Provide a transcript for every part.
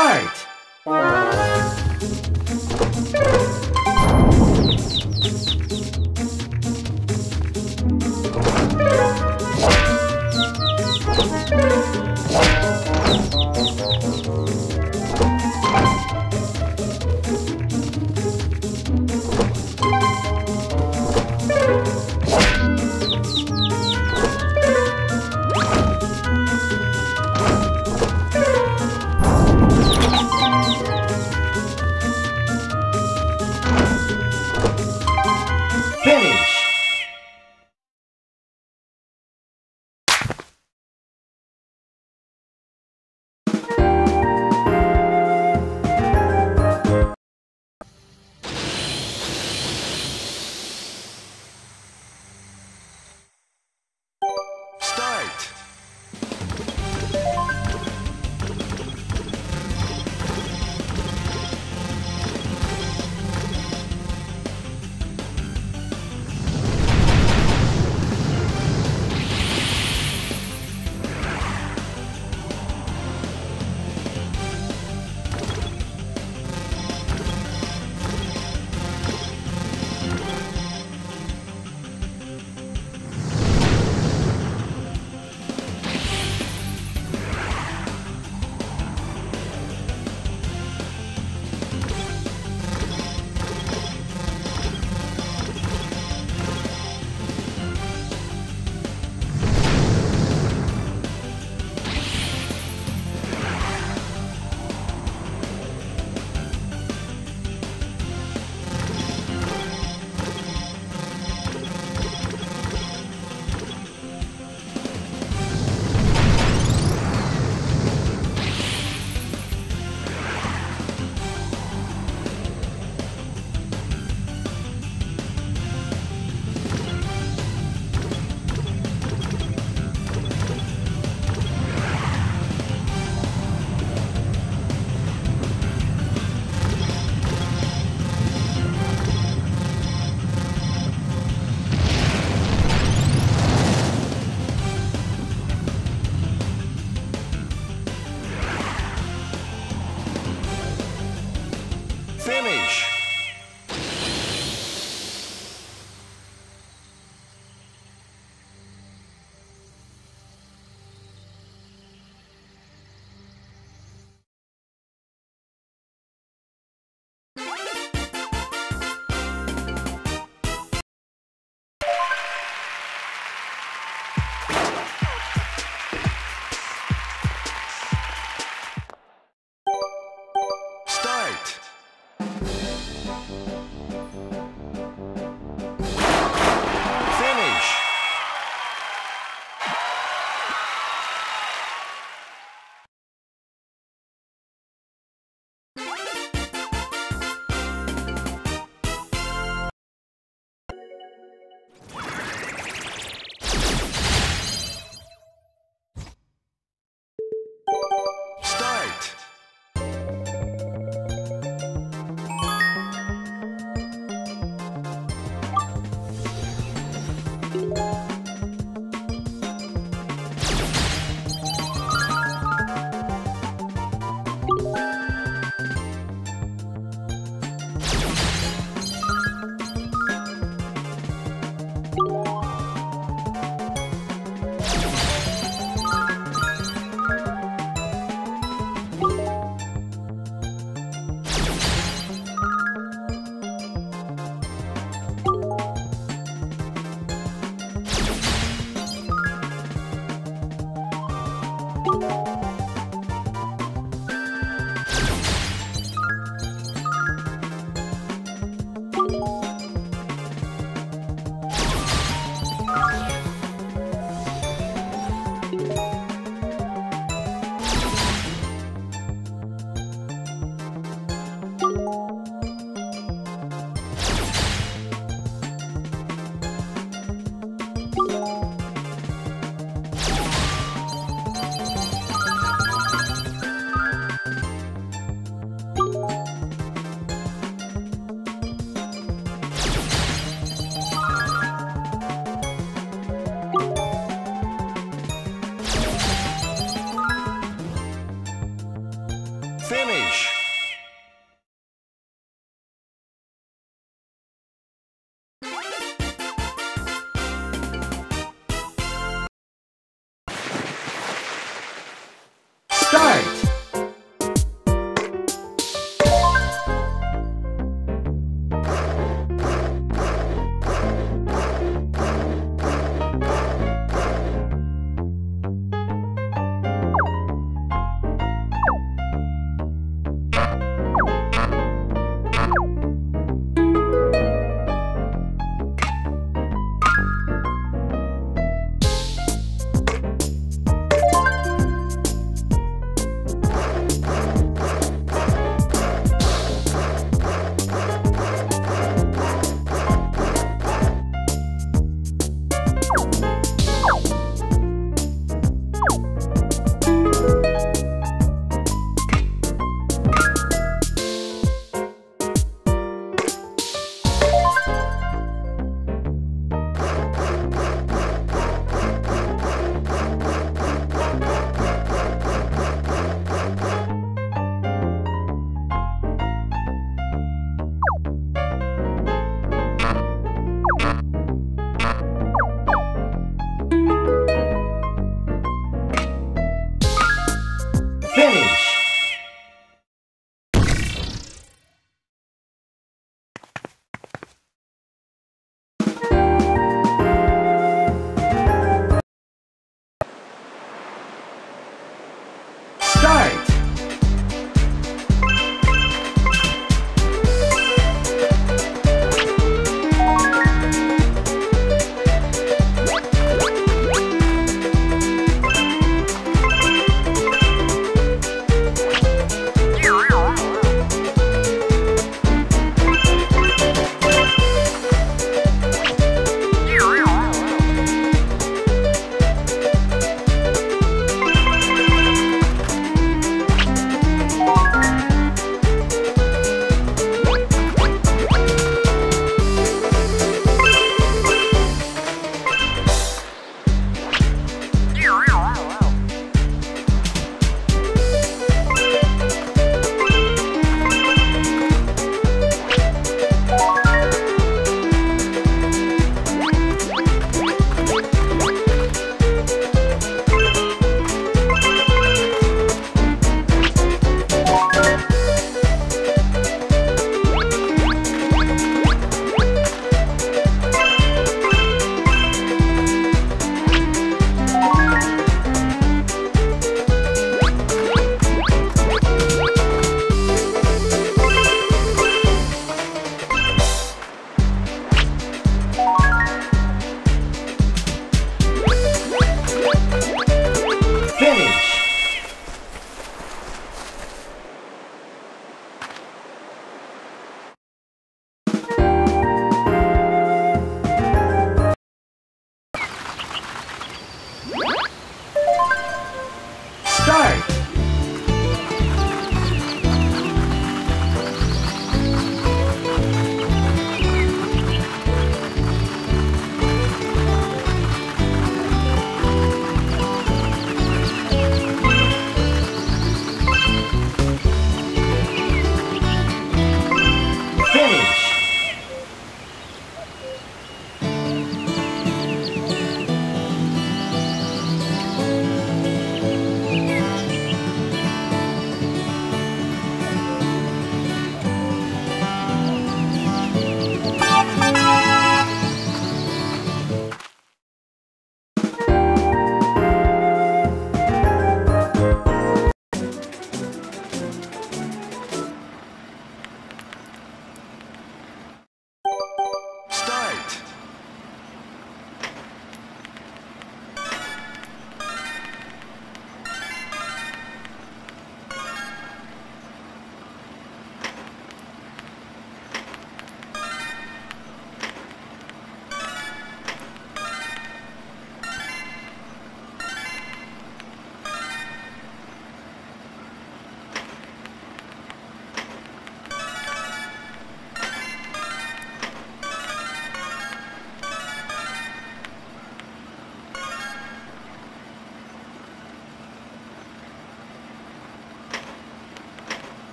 start.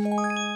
Música